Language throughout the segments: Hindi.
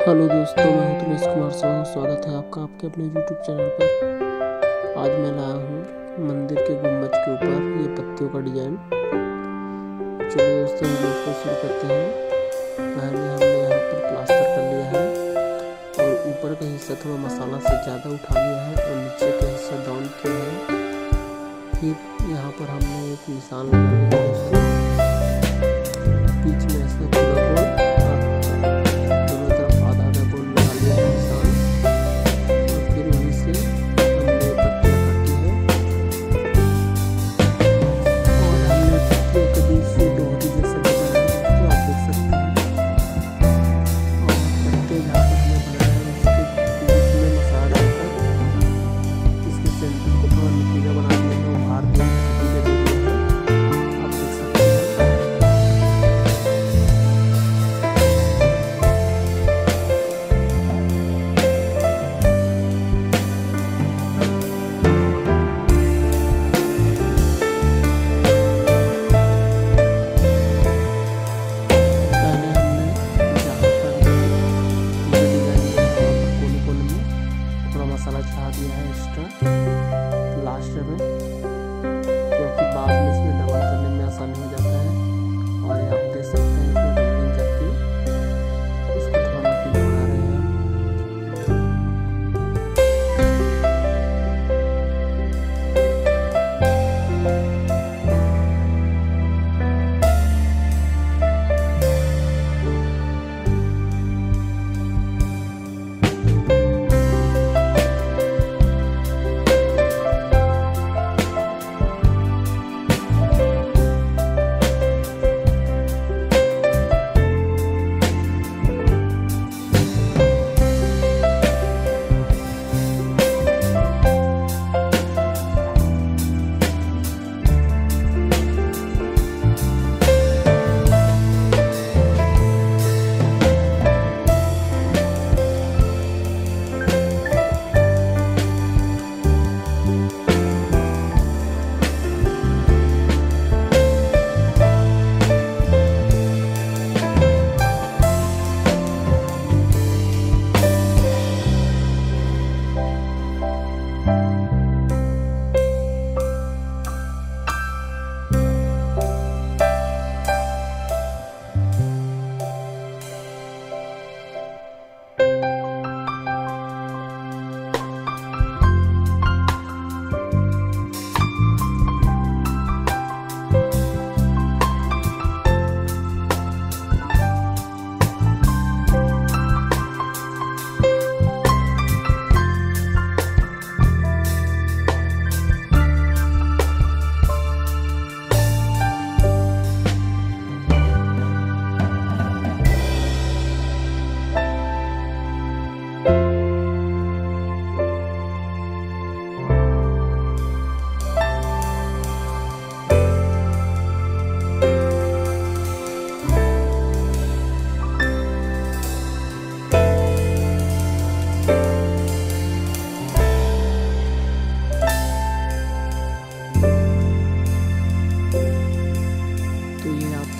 हेलो दोस्तों, मैं हूँ तुलेश कुमार साहू स्वागत है आपका आपके अपने यूट्यूब चैनल पर। आज मैं लाया हूँ मंदिर के गुम्बज के ऊपर ये पत्तियों का डिज़ाइन। चलिए दोस्तों वीडियो को शुरू करते हैं। पहले हमने यहाँ पर प्लास्टर कर लिया है और ऊपर का हिस्सा थोड़ा मसाला से ज़्यादा उठा लिया है और नीचे का हिस्सा डाउन किया है। फिर यहाँ पर हमने एक निशान लगा लिया है। बीच में ऐसा पूरा मसाला चढ़ा दिया है एक्स्ट्रा लास्ट में क्योंकि बाद में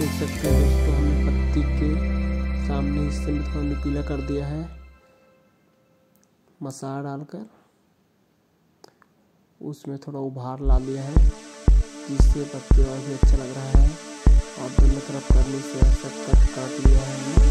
देख सकते हैं दोस्तों, हमने पत्ती के सामने हिस्से में थोड़ा नुकीला कर दिया है। मसाला डालकर उसमें थोड़ा उभार ला लिया है, जिससे पत्ते और भी अच्छा लग रहा है। और दोनों तरफ़ करने से ऐसा कट काट लिया है हमने।